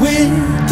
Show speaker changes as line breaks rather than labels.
with